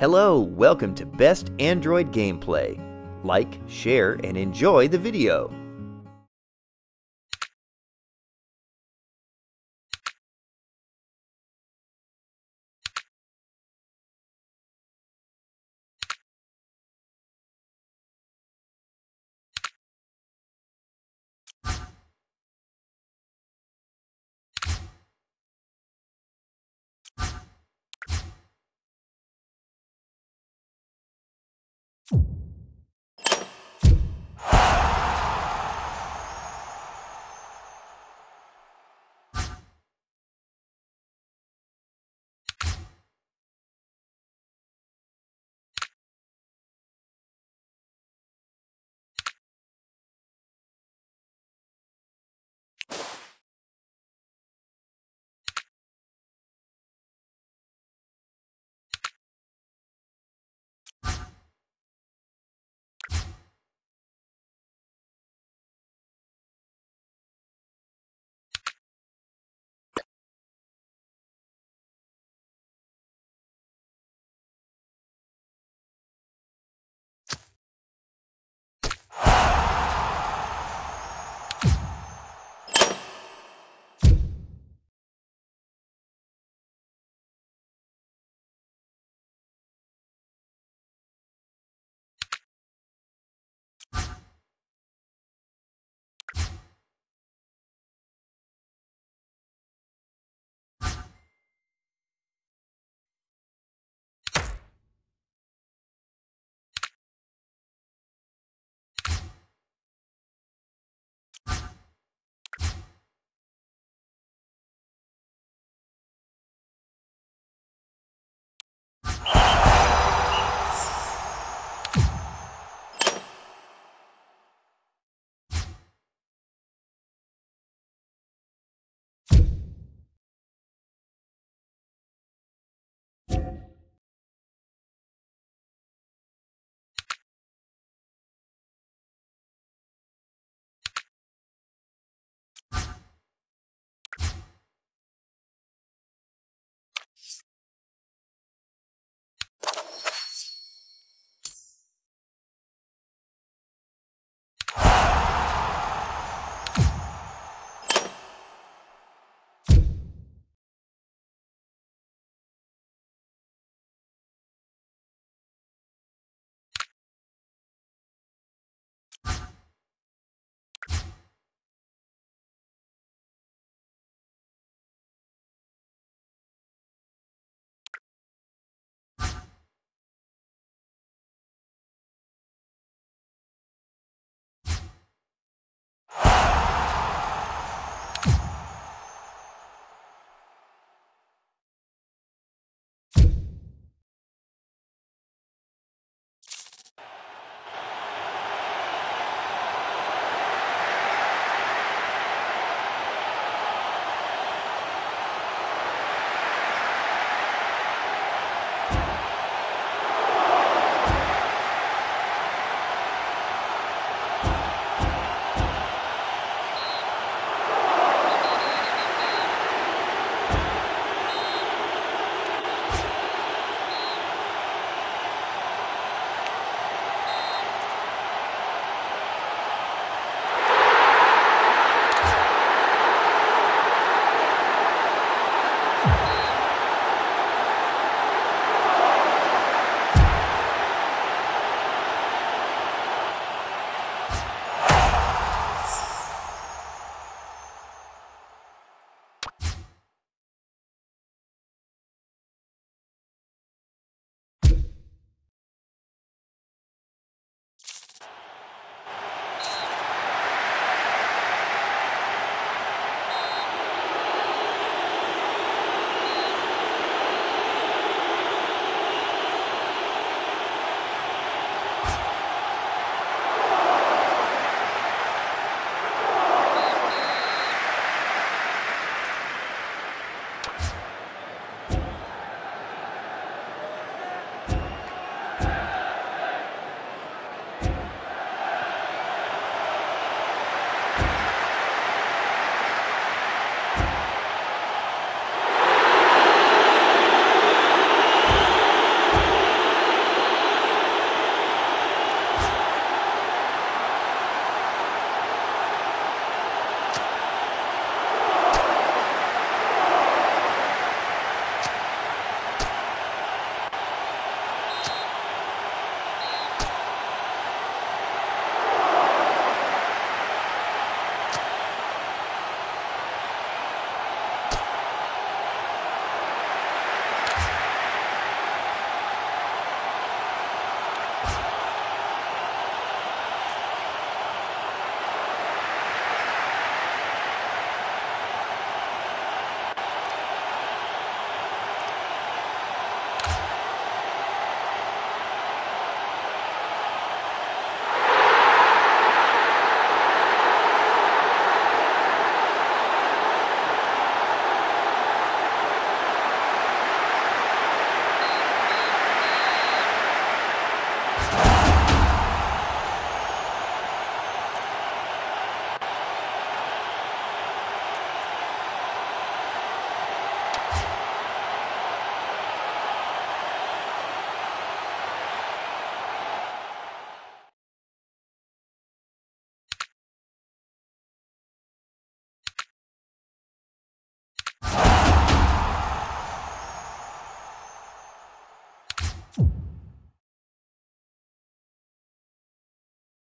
Hello, welcome to Best Android Gameplay. Like, share, and enjoy the video. you you